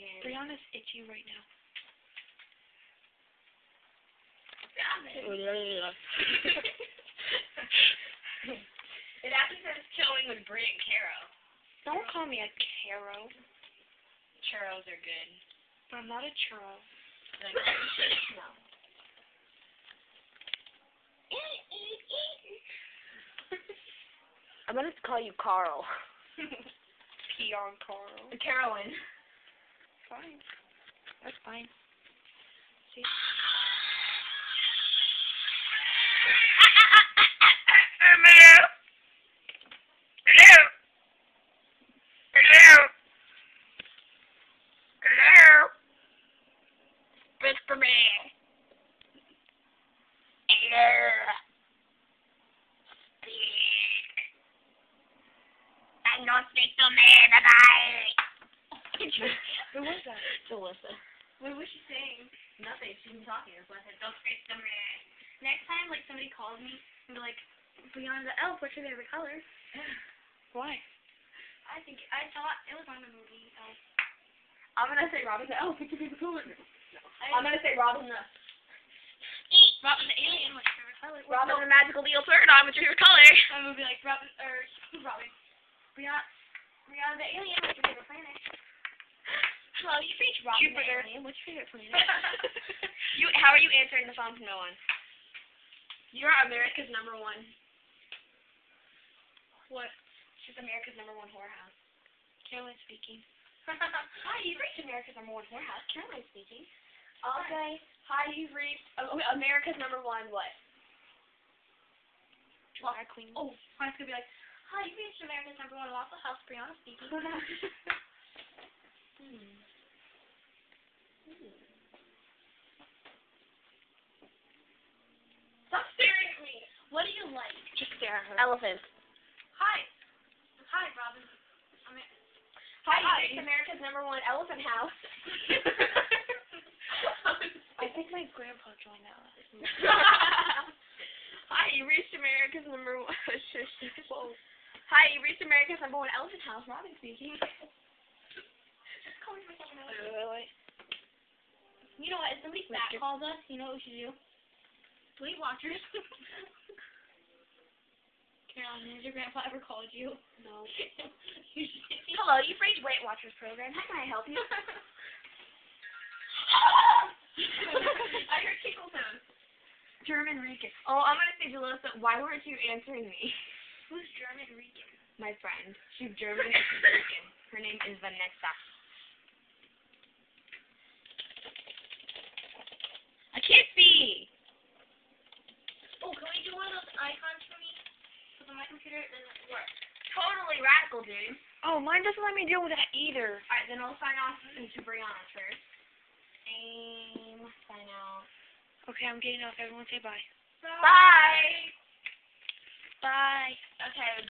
And Brianna's itchy right now. it It actually says chilling with Bree and Caro. Don't call me a Caro. Churros are good. But I'm not a churro. Like, no. I'm gonna call you Carl. Peon Carl. Carolyn. Fine. That's fine. See? Speak me. Hello. Speak. To me tonight. Who was that? Jalissa. What was she saying? Nothing. She was talking. That's why I said, don't speak to me. Next time, like, somebody calls me and be like, Beyond the Elf, what's your favorite color? Why? I think, I thought it was on the movie Elf. I'm gonna say Robyn the Elf, what's your favorite color? I'm gonna say Robyn the... Robyn the Alien, what's your favorite color? Robyn the Magical Leo Pterodon, what's your favorite color? I'm gonna be like, Robyn, or, Robyn. Beyond, Beyond the Alien, what's your favorite planet? Hello, you reached Robyn Jupiter. Alien, what's your favorite planet? you, how are you answering the phone from no one? You're America's number one. What? She's America's number one whorehouse. Caroline speaking. hi, you've reached America's number one whorehouse. Caroline speaking. I'll say, hi, you've reached uh, America's number one what? Drag queen. Oh, mine's gonna be like, hi, you've reached America's number one waffle house. Brianna speaking. hmm. Stop staring at me. What do you like? Just stare at her. Elephant. Hi. Hi, Robyn. I'm a- Hi, Hi. you reached America's number one elephant house. I think my grandpa joined that last. Hi, you reached America's number one. Whoa. Hi, you reached America's number one elephant house. Robyn speaking. Just call me for someone else. You know what? If somebody fat calls us, you know what we should do? Weight Watchers. Carolyn, has your grandpa ever called you? No. you Hello, you've reached Weight Watchers program. How can I help you? I heard tickle toes. German Rican. Oh, I'm gonna say Jalissa, why weren't you answering me? Who's German Rican? My friend. She's German Rican. Her name is Vanessa. I. Oh, can we do one of those icons for me? Because on my computer it doesn't work. Totally radical, dude. Oh, mine doesn't let me deal with that either. Alright, then I'll sign off into Brianna first. Aim, sign out. Okay, I'm getting off. Everyone say bye. Bye. Bye. Okay,